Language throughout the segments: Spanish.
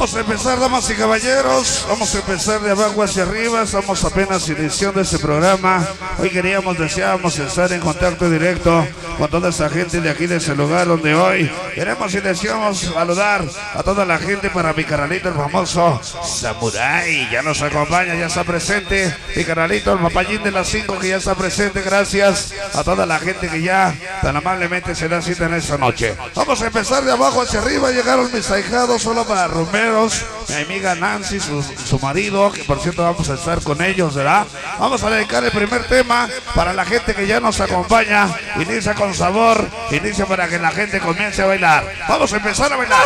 Vamos a empezar, damas y caballeros. Vamos a empezar de abajo hacia arriba. Estamos apenas iniciando este programa. Hoy queríamos, deseábamos estar en contacto directo con toda esa gente de aquí, de ese lugar donde hoy queremos y deseamos saludar a toda la gente para mi canalito, el famoso Samurai. Ya nos acompaña, ya está presente. Mi canalito, el papayín de las 5 que ya está presente. Gracias a toda la gente que ya tan amablemente se da cita en esta noche. Vamos a empezar de abajo hacia arriba. Llegaron mis ahijados solo para Mi amiga Nancy, su, su marido, que por cierto vamos a estar con ellos, ¿verdad? Vamos a dedicar el primer tema para la gente que ya nos acompaña. Inicia con sabor, inicia para que la gente comience a bailar. Vamos a empezar a bailar.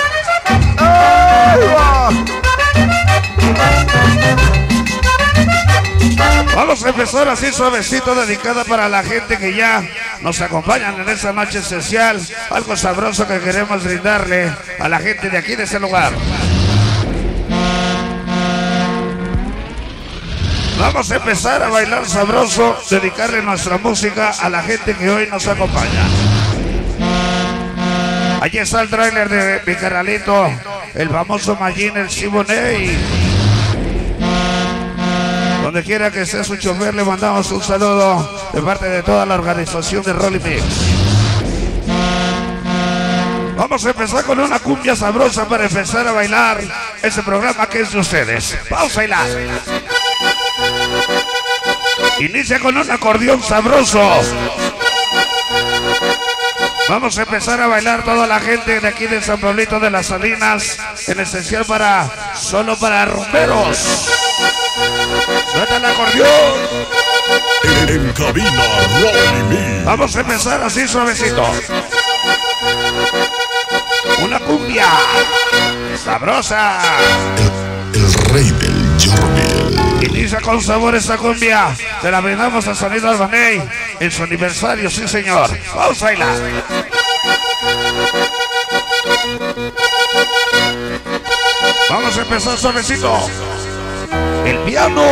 Vamos a empezar así suavecito, dedicada para la gente que ya nos acompañan en esta noche especial. Algo sabroso que queremos brindarle a la gente de aquí, de este lugar. Vamos a empezar a bailar sabroso, dedicarle nuestra música a la gente que hoy nos acompaña. Allí está el tráiler de mi canalito, el famoso Magin, el Siboney. Donde quiera que esté su chofer, le mandamos un saludo de parte de toda la organización de Rolly Mix. Vamos a empezar con una cumbia sabrosa para empezar a bailar ese programa que es de ustedes. Vamos a bailar. Inicia con un acordeón sabroso. Vamos a empezar a bailar toda la gente de aquí de San Pablito de las Salinas, en especial para solo para rumberos. Suelta el acordeón. En, cabina, Rolly. Vamos a empezar así suavecito. Una cumbia sabrosa. El, el rey del Inicia con sabor esta cumbia. Te la brindamos a Sonido Albaney en su aniversario, sí señor. Vamos a bailar. Vamos a empezar suavecito. El piano.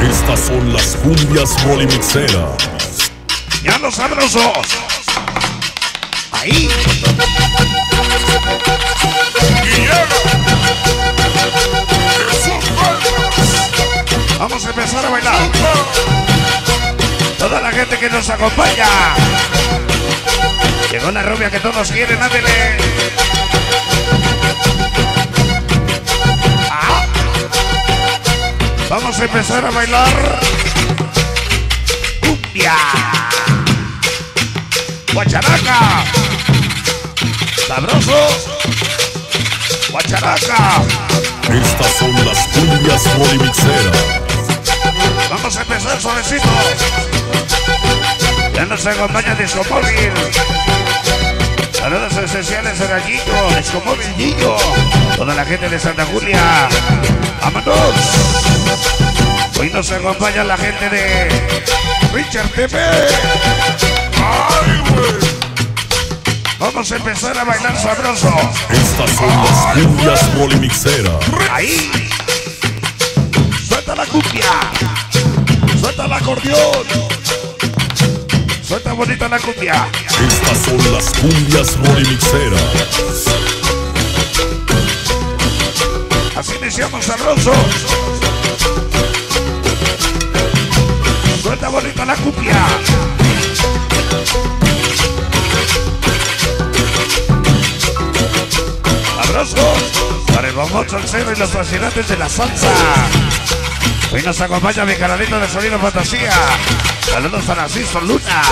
Estas son las cumbias Rolly Mixera. Ya los sabrosos. Ahí. Toda la gente que nos acompaña. Llegó la rubia que todos quieren, ándele. Ah. Vamos a empezar a bailar. Cumbia. Guacharaca. Sabroso. Guacharaca. Estas son las cumbias Rolly Mixera. Vamos a empezar suavecito. Ya nos acompaña Discomóvil. Saludos especiales a Gallito, Discomóvil Gillo. Toda la gente de Santa Julia. ¡Vámonos! Hoy nos acompaña la gente de Richard TV. ¡Ay, güey! Vamos a empezar a bailar sabroso. Estas son las cumbias Rolly Mixera. Ahí. Suelta la cumbia. Suelta el acordeón. Suelta bonita la cumbia. Estas son las cumbias Rolly Mixera. Así iniciamos sabroso. Suelta bonita la cumbia. Sabroso. Para el famoso salsero y los fascinantes de la salsa. Hoy nos acompaña mi canalito de sonido fantasía. Saludos a Narciso Luna.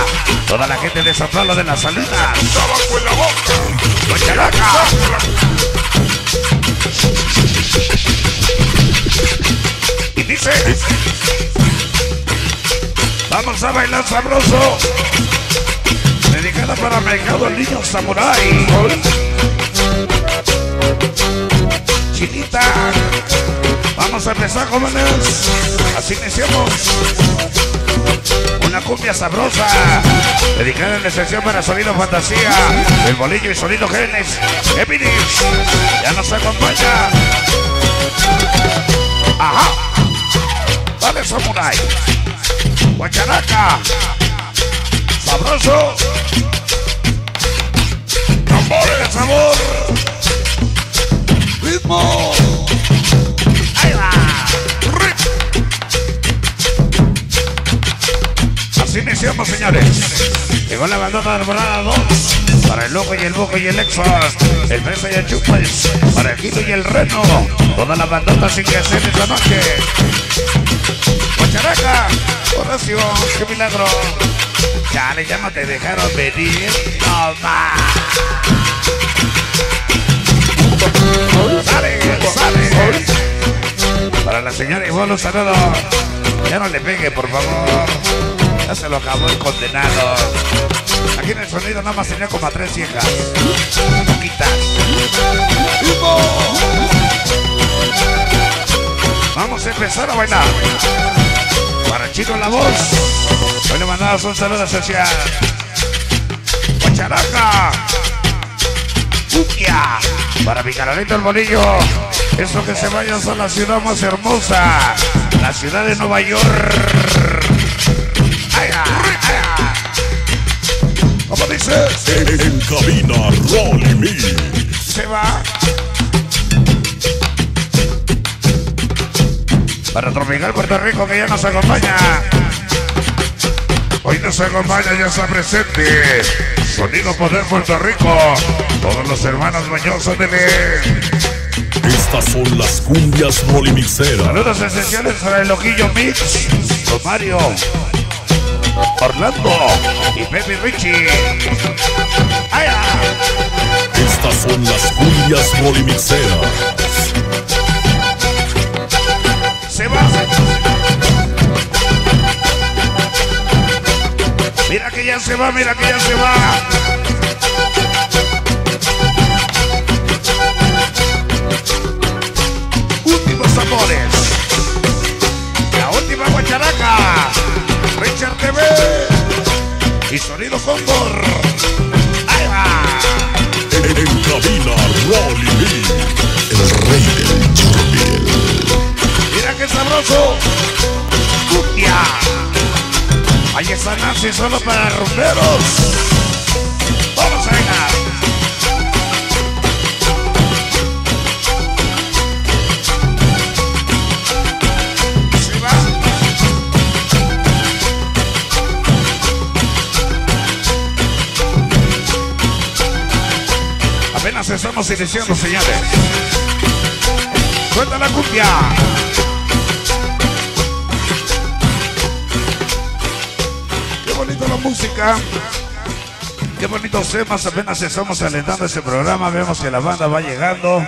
Toda la gente de San Pablo de las Salinas. Y dice Vamos a bailar sabroso Dedicada para Mercado Niño Samurai Empezar jóvenes. Así iniciamos. Una cumbia sabrosa Dedicada en excepción para Sonido Fantasía. El Bolillo y Sonido Genes Eminis Ya nos acompaña. Ajá. Dale Samurai. Guacharaca. Sabroso. Tambor de sabor Llegó la bandota temporada 2. Para el loco y el boco y el exo. El mesa y el chupes. Para el Gilo y el reno. Toda la bandota sin que hacer esta noche. Cocharaca. Horacio, qué milagro. Chale, ya no te dejaron venir. No más. Sale, sale. Para la señora Ivonne, un saludo. Ya no le pegue, por favor. Ya se lo acabó el condenado. Aquí en el sonido nada más tenía como a tres hijas. Poquitas. Vamos a empezar a bailar. Para Chino La Voz. Hoy le mandamos un saludo especial. Guacharaca. Cumbia. Para mi canalito el bolillo. Eso que se vaya a la ciudad más hermosa. La ciudad de Nueva York. ¿Cómo dice? En, en cabina, Rolly Me. Se va. Para Tropical Puerto Rico que ya nos acompaña. Hoy nos acompaña, ya está presente. Sonido Poder Puerto Rico. Todos los hermanos mañosos de León. Estas son las cumbias rolimixeras. Saludos esenciales para el Ojillo Mix, Don Mario, Orlando y Pepe Richie. ¡Ay, ah! Estas son las cumbias rolimixeras. Se va. Mira que ya se va, mira que ya se va. Sabroso. Cumbia. Ahí está Nancy solo para rumberos. Vamos a bailar. Apenas estamos iniciando, señores. Suelta la cumbia. Música. Qué bonitos temas. Apenas estamos alentando ese programa. Vemos que la banda va llegando.